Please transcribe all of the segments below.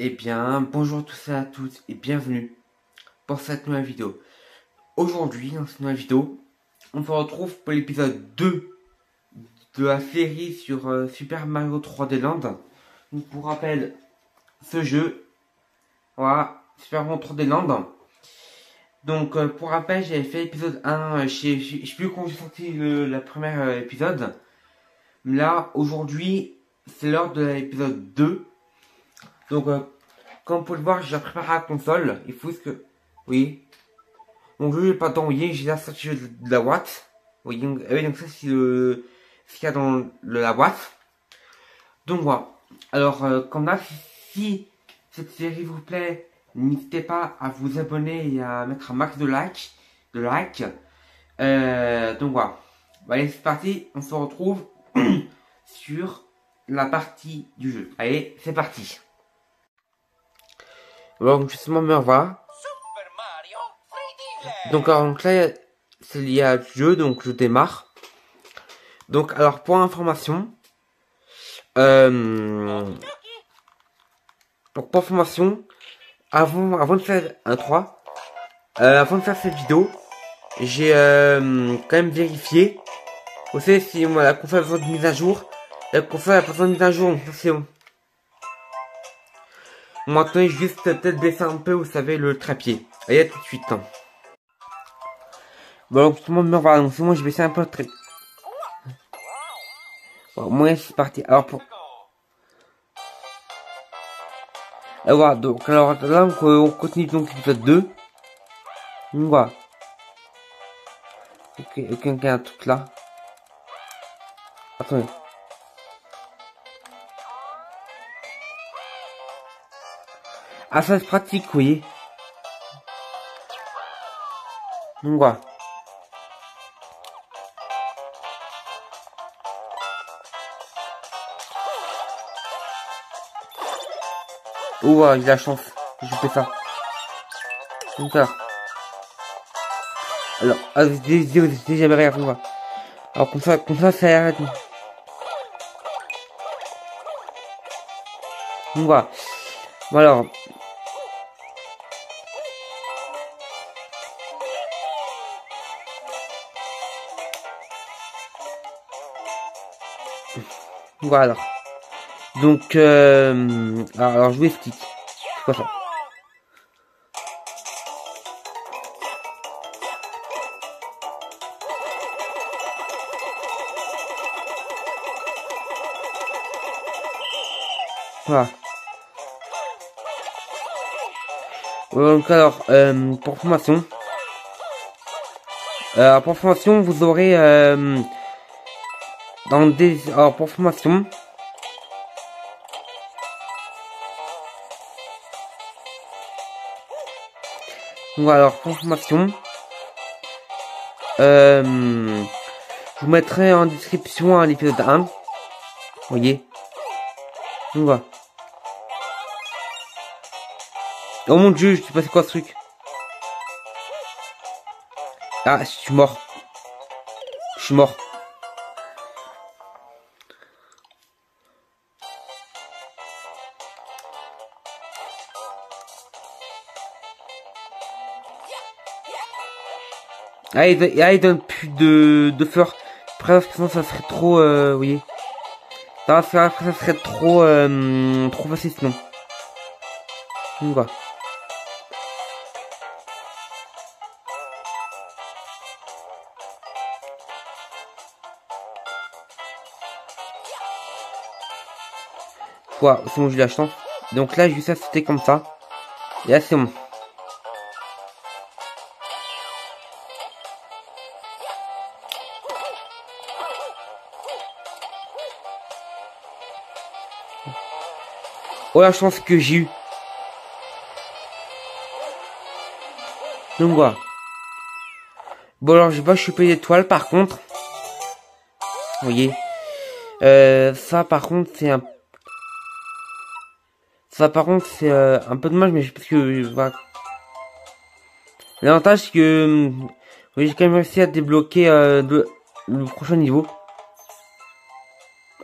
Eh bien, bonjour à tous et à toutes et bienvenue pour cette nouvelle vidéo. Aujourd'hui, dans cette nouvelle vidéo, on se retrouve pour l'épisode 2 de la série sur euh, Super Mario 3D Land. Donc, pour rappel, ce jeu, voilà, Super Mario 3D Land. Donc, euh, pour rappel, j'avais fait l'épisode 1, euh, je sais plus quand j'ai sorti le la première euh, épisode. Là, aujourd'hui, c'est l'heure de l'épisode 2. Donc, euh, comme vous pouvez le voir, j'ai préparé la console. Il faut que... Oui. Donc, je pas voyez, j'ai la sortie de la boîte. Voyez, donc, oui, donc ça, c'est le... ce qu'il y a dans la boîte. Donc, voilà. Alors, euh, comme là, si cette série vous plaît, n'hésitez pas à vous abonner et à mettre un max de likes. De likes. Euh, donc, voilà. Bon, allez, c'est parti. On se retrouve sur la partie du jeu. Allez, c'est parti. Alors, justement, me revoir. Super Mario 3D Donc, alors, donc là, c'est lié à jeu, donc je démarre. Donc, alors, pour information, euh, donc pour information, avant, avant de faire un 3, euh, avant de faire cette vidéo, j'ai euh, quand même vérifié. Vous savez, si moi, la console a besoin de mise à jour, la besoin de mise à jour, donc c'est. Maintenant, juste peut-être baisser un peu, vous savez, le trépied. Allez, tout de suite. hein. Bon, tout le monde me revoit. Donc, moi, je baisser un peu le trépied. Bon, moi, c'est parti. Alors, pour... Alors, voilà, donc, alors, là, on continue donc l'épisode 2. Donc, voilà. Ok, ok, ok, un truc là. Attendez. Ah, ça c'est pratique, vous voyez. Donc voilà. Ouais, j'ai la chance. Je fais ça. Ça. Alors, ah, jamais rien, on va. Alors, comme ça, comme ça, ça arrête. Donc voilà. Bon alors. Voilà. Donc, euh, alors, alors, vous explique. C'est quoi ça Voilà. Donc alors, euh, pour formation, euh, pour formation, vous aurez euh, dans des, alors pour formation, donc alors pour formation, euh, je vous mettrai en description à l'épisode 1, vous voyez, donc voilà. Oh mon dieu, je sais pas c'est quoi ce truc. Ah, je suis mort. Je suis mort. Ah, ah, il donne plus de, de fleurs. Presque, sinon ça serait trop, euh, vous voyez. Ça, ça, ça serait trop, euh, trop facile sinon. Donc voilà. Voilà, c'est la chance. Donc là, juste ça, c'était comme ça. Et là, c'est bon. Oh la chance que j'ai eu. Donc voilà. Bon alors je vais pas choper l'étoile par contre. Vous voyez. Euh, ça par contre c'est un... Ça par contre c'est euh, un peu dommage mais je- parce que... L'avantage c'est que... hum, j'ai quand même réussi à débloquer euh, le, le prochain niveau.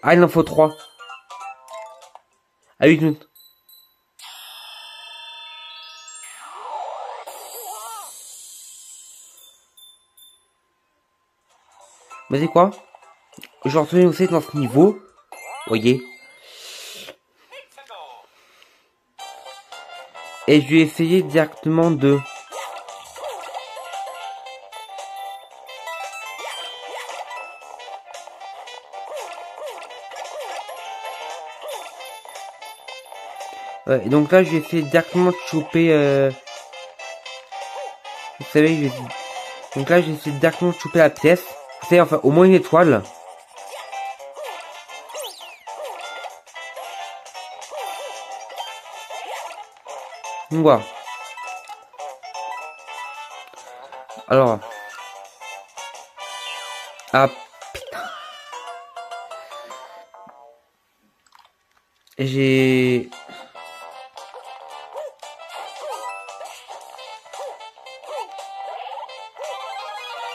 Ah il en faut 3 avec nous. Mais c'est quoi? Je retourne aussi dans ce niveau. Voyez. Et je vais essayer directement de... Et donc là, je vais essayer directement de choper... Euh... Vous savez, je vais... Donc là, j'ai essayé directement de choper la pièce. Vous savez, enfin, au moins une étoile. Voilà. Alors. Ah. J'ai...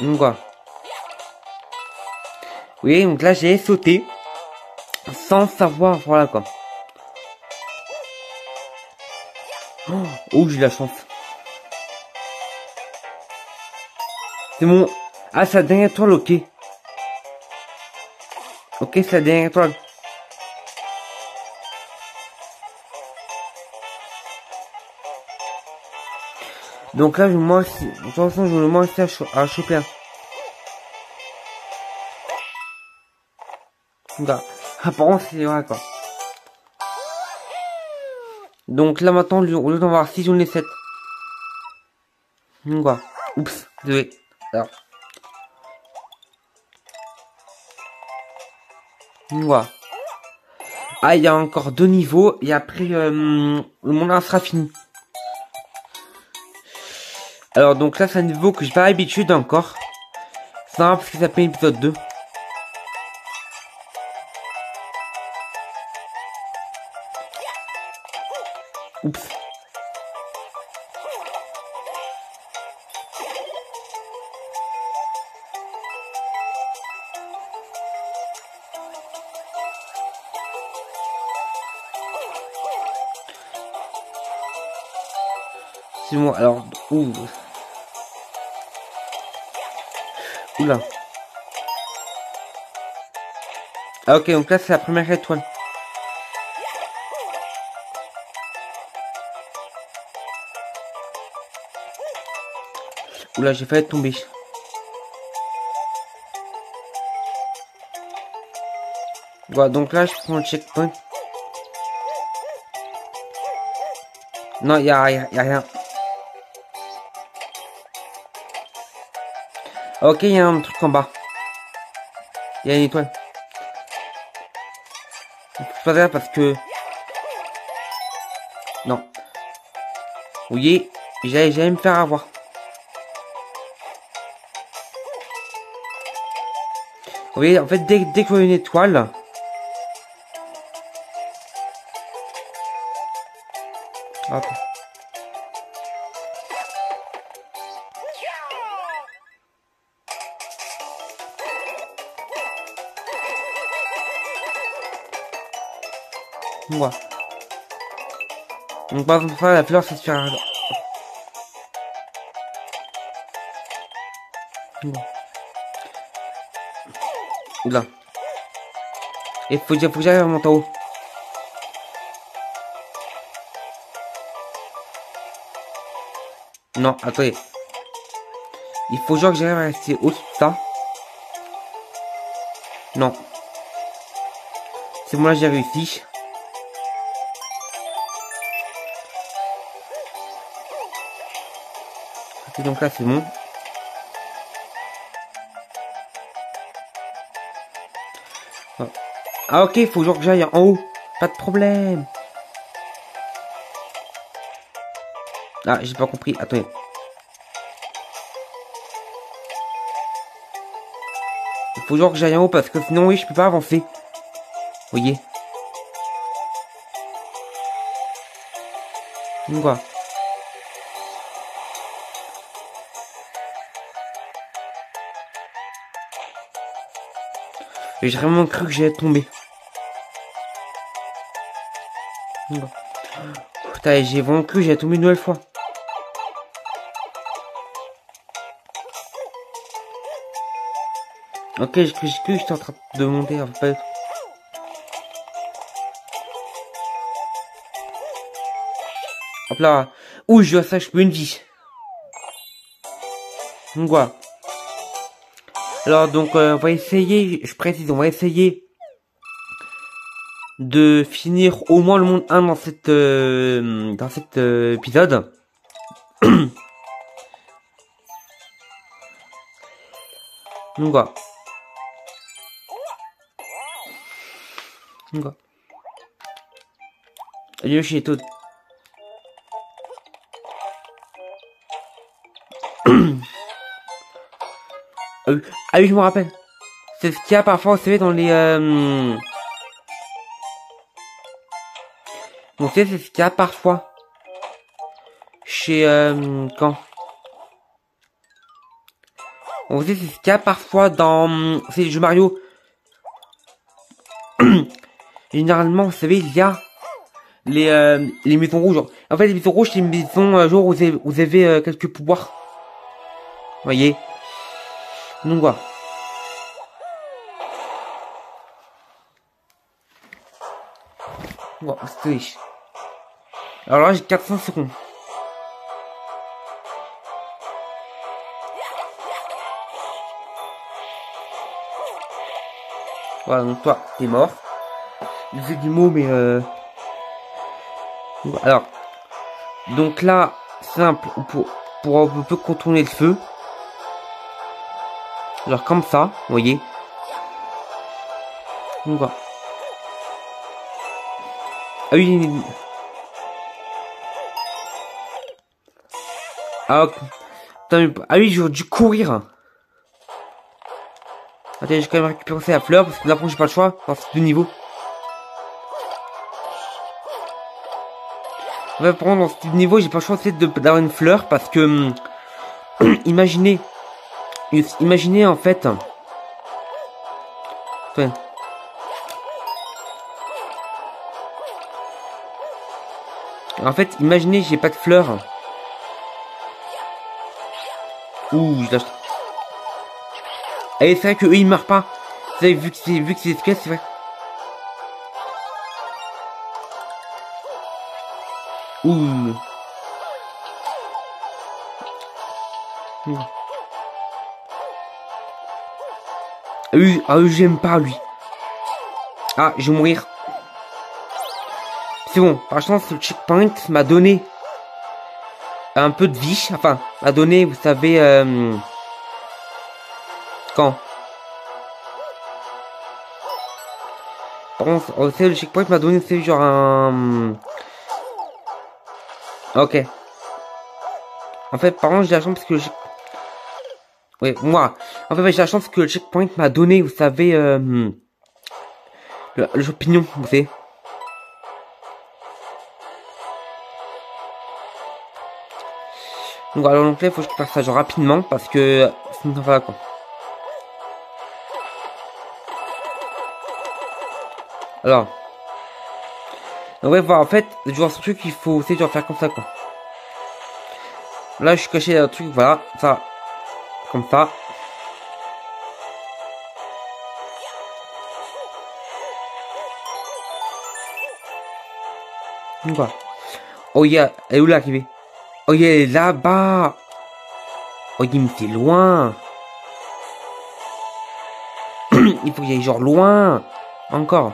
Voilà. Oui, donc là j'ai sauté sans savoir, voilà quoi. Oh, oh j'ai la chance. C'est mon... Ah, c'est la dernière toile, ok. Ok, c'est la dernière toile. Donc là, je moi. De toute façon, je moi aussi à, à choper un. Là. Apparemment, c'est vrai, quoi. Donc là, maintenant, au lieu d'en avoir 6, j'en ai 7. Donc voilà. Oups, désolé. Alors. Voilà. Ah, il y a encore deux niveaux, et après, euh, le monde sera fini. Alors donc là c'est un niveau que j'ai pas l'habitude encore. C'est normal parce que ça s'appelle épisode 2. Oups. C'est bon, alors, ouh. Ah ok, donc là c'est la première étoile. Oula, j'ai failli tomber. Voilà, donc là je prends le checkpoint. Non, il y a, y a rien. Ok, il y a un truc en bas. Il y a une étoile. Je pas parce que... Non. Vous voyez, j'allais me faire avoir. Vous voyez, en fait, dès, dès que vous une étoile... Hop. Moi. Donc, par exemple, la fleur, c'est sur un... Là. Et faut faut que j'arrive à monter en haut. Non, attendez. Il faut genre que j'arrive à rester au de ça. Non. C'est là, j'ai réussi. Donc là c'est bon. Ah ok, il faut genre que j'aille en haut. Pas de problème. Ah, j'ai pas compris. Attendez. Il faut genre que j'aille en haut parce que sinon oui, je peux pas avancer. Vous voyez Donc J'ai vraiment cru que j'allais tomber. Putain, j'ai vraiment cru que j'allais tomber une nouvelle fois. Ok, je que j'étais en train de monter en fait. Hop là. Ouh, je ça, je peux une vie. Donc voilà. Alors donc euh, on va essayer, je précise, on va essayer de finir au moins le monde 1 dans cette euh, dans cet euh, épisode. donc voilà. Donc voilà. Allez, chez tout. ah oui, je me rappelle. C'est ce qu'il y a parfois, vous savez, dans les... Euh... Bon, c'est ce qu'il y a parfois. Chez... Euh... Quand On sait, c'est ce qu'il y a parfois dans... Les jeux Mario. Généralement, vous savez, il y a les, euh, les maisons rouges. En fait, les maisons rouges, c'est une maison, euh, où vous avez, vous avez euh, quelques pouvoirs. Vous voyez? Donc voilà. Bon, c'est riche. Alors là, j'ai 400 secondes. Voilà, donc toi, t'es mort. Je fais du mot, mais euh... Alors, donc là, simple, pour, pour un peu contourner le feu. Alors comme ça, vous voyez. On va. Ah oui. Ah, ah oui, j'aurais dû courir. Attendez, j'ai quand même récupéré la fleur parce que là, j'ai pas le choix dans ce niveau. Ouais, par contre, dans ce niveau, j'ai pas le choix d'avoir une fleur parce que, hum, imaginez, Imaginez en fait. En fait, imaginez, j'ai pas de fleurs. Ouh, je lâche. Et c'est vrai que eux ils meurent pas. Vous avez vu que c'est vu que c'est c'est vrai. Ah oui, ah j'aime pas lui. Ah, je vais mourir. C'est bon, par chance, le checkpoint m'a donné un peu de vie. Enfin, m'a donné, vous savez, euh, quand? Oh, le checkpoint m'a donné, c'est genre un... Ok. En fait, par contre, j'ai la chance parce que le oui, moi. En fait, j'ai la chance que le checkpoint m'a donné, vous savez, euh, le, le champignon, vous savez. Donc, alors, donc là, faut que je fasse ça genre rapidement, parce que, sinon, va quoi. Alors. Donc, ouais, voilà, en fait, genre, ce truc, il faut, c'est genre faire comme ça, quoi. Là, je suis caché dans le truc, voilà, ça, comme ça. Quoi Oh, il y a... Elle est où l'arrivée Oh, il est là-bas. Oh, il me fait loin. Il faut y aller genre loin. Encore.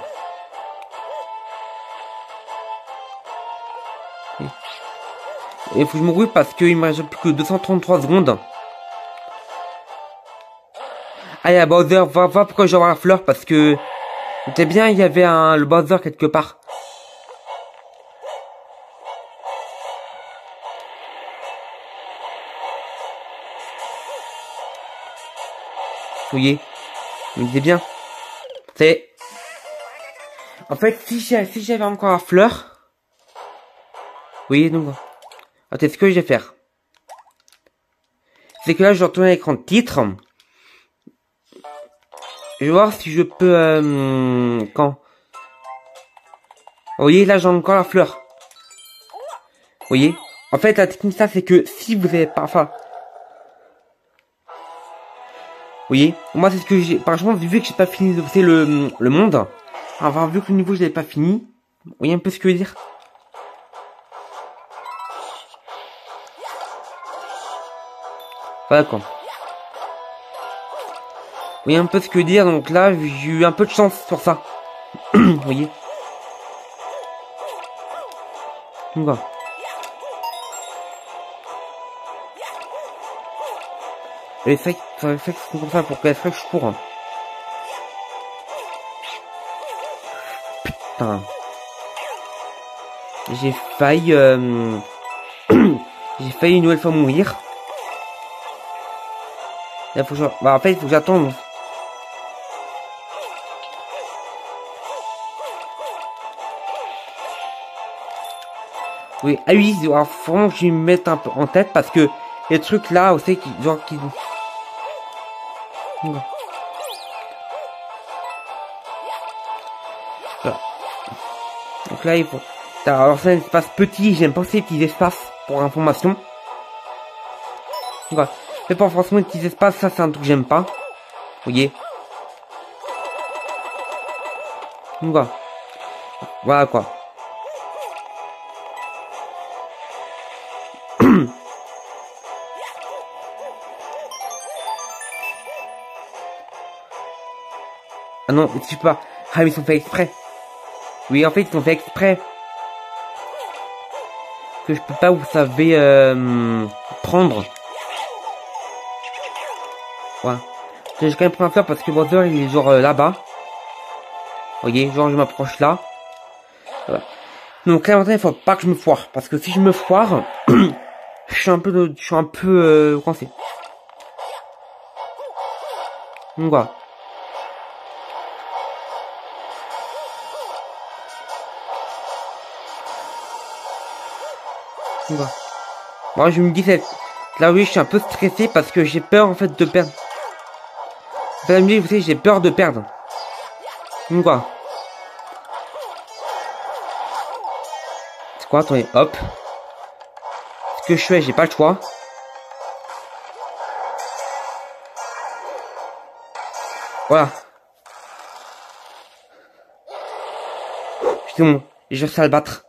Il faut que je me parce qu'il me reste plus que 233 secondes. Ah, il y a Bowser, va voir pourquoi je la fleur, parce que... C'était bien, il y avait un, le Bowser quelque part. Il me bien. C'est... En fait, si j'avais si encore la fleur... Voyez, donc... Attends, ce que je vais faire. C'est que là, je retourne à l'écran de titre. Je voir si je peux... Euh, quand. Vous voyez, là j'ai encore la fleur. Vous voyez. En fait, la technique ça, c'est que si vous avez pas... Enfin... voyez. Moi, c'est ce que j'ai... Par exemple, vu que j'ai pas fini de c'est le, le monde, enfin, vu que le niveau, je l'ai pas fini, vous voyez un peu ce que je veux dire? Voilà quoi. Voyez un peu ce que dire, donc là, j'ai eu un peu de chance sur ça. vous voyez Voilà. Les faits, les sont comme ça pour qu'elle fasse je cours. Putain. J'ai failli, euh... j'ai failli une nouvelle fois mourir. Là, faut que je... Bah, en fait, il faut que j'attende. Ah oui, alors, que je me mette un peu en tête parce que les trucs là, aussi qui, genre, qui... Voilà. Donc là, il faut... Alors c'est un espace petit, j'aime pas ces petits espaces pour information. Voilà. Mais pas forcément les petits espaces, ça c'est un truc que j'aime pas. Vous voyez Voilà. Voilà quoi. Ah non, peux pas. Ah mais ils sont fait exprès. Oui, en fait, ils sont fait exprès. Que je peux pas, vous savez, euh, prendre. Voilà. J'ai quand même pris un faire parce que Bowser, il est genre euh, là-bas. Voyez, genre je m'approche là. Voilà. Donc là, maintenant, il faut pas que je me foire. Parce que si je me foire, je suis un peu, je suis un peu euh, coincé. Donc voilà. Moi, je me dis, là oui, je suis un peu stressé parce que j'ai peur en fait de perdre. Vous savez, j'ai peur de perdre. Donc quoi? C'est quoi Attendez, hop. Ce que je fais, j'ai pas le choix. Voilà. C'est bon, je sais le battre.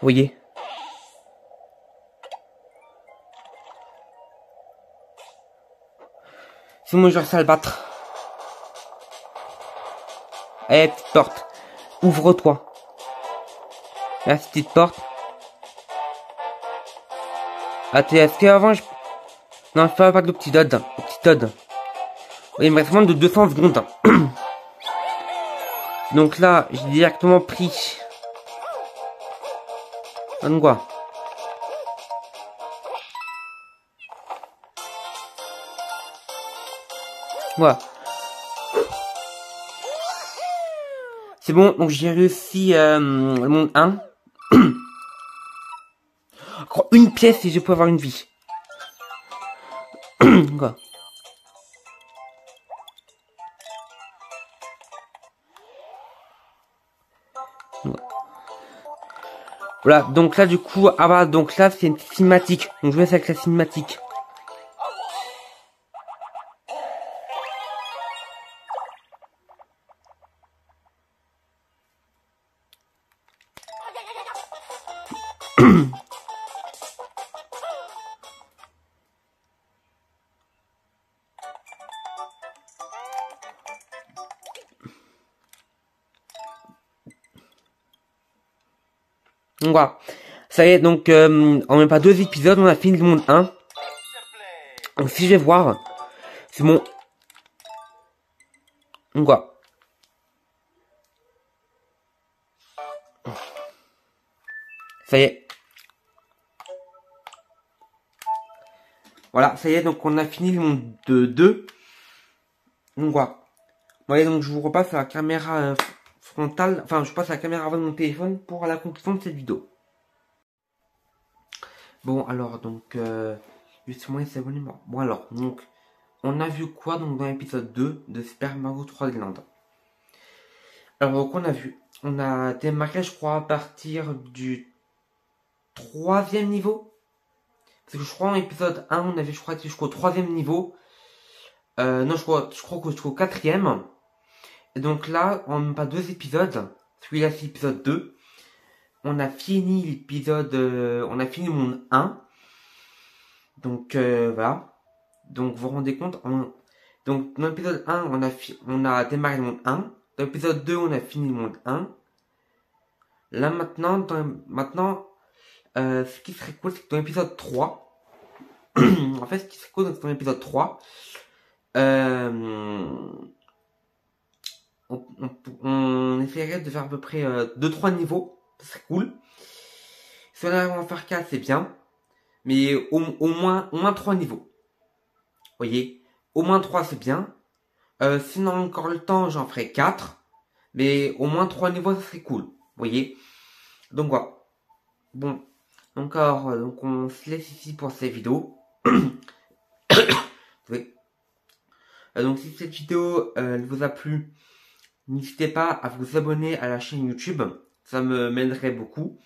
Vous voyez? Mon genre ça le battre. Allez, petite porte. Ouvre-toi. La petite porte. Attends, est-ce qu'avant je... Non, je fais pas de petit dod. Petit dod. Il me reste moins de 200 secondes. Donc là, j'ai directement pris... Un quoi C'est bon, donc j'ai réussi euh, le monde 1. Encore une pièce et je peux avoir une vie. Voilà, donc là du coup, ah bah donc là c'est une cinématique. Donc je vais avec la cinématique. Donc voilà. Ça y est, donc euh, en même pas deux épisodes, on a fini le monde 1. Donc si je vais voir, c'est bon. Donc voilà. Ça y est. Voilà, ça y est, donc on a fini le monde de 2. Donc voilà. Voyez, donc je vous repasse la caméra euh, frontale, enfin je passe la caméra avant mon téléphone pour la conclusion de cette vidéo. Bon alors donc, euh, justement les abonnés. Bon alors, donc, on a vu quoi donc dans l'épisode 2 de Super Mario 3D Land? Alors donc on a vu, on a démarré je crois à partir du troisième niveau. Parce que je crois en épisode 1, on avait, je crois, jusqu'au troisième niveau. Euh, non, je crois, je crois que je suis au quatrième. Donc là, en pas deux épisodes, celui-là c'est l'épisode 2, on a fini l'épisode, euh, on a fini le monde 1. Donc euh, voilà. Donc vous vous rendez compte, on, donc dans l'épisode 1, on a, fi- on a démarré le monde 1. Dans l'épisode 2, on a fini le monde 1. Là maintenant, dans, maintenant, euh, ce qui serait cool, c'est que dans l'épisode 3, en fait, ce qui serait cool, c'est dans l'épisode 3, euh, on, on, essaierait de faire à peu près 2-3 niveaux, ce serait cool. Si on arrive à en faire 4, c'est bien, mais au, moins au moins 3 niveaux. Vous voyez, au moins 3 c'est bien. Euh, sinon encore le temps, j'en ferai 4, mais au moins 3 niveaux, ça serait cool. Vous voyez, donc voilà. Bon, alors, euh, donc on se laisse ici pour cette vidéo. oui. Euh, donc si cette vidéo euh, elle vous a plu, n'hésitez pas à vous abonner à la chaîne YouTube, ça me m'aiderait beaucoup.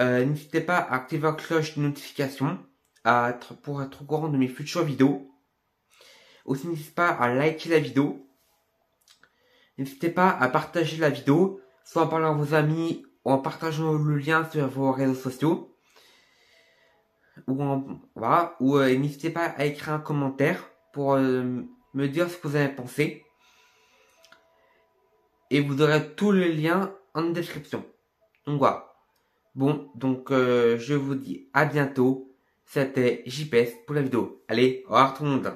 Euh, n'hésitez pas à activer la cloche de notification pour être au courant de mes futures vidéos. Aussi n'hésitez pas à liker la vidéo. N'hésitez pas à partager la vidéo, soit en parlant à vos amis ou en partageant le lien sur vos réseaux sociaux. Ou en, voilà, ou euh, n'hésitez pas à écrire un commentaire pour euh, me dire ce que vous avez pensé. Et vous aurez tous les liens en description. Donc voilà. Bon, donc euh, je vous dis à bientôt. C'était JPS pour la vidéo. Allez, au revoir tout le monde.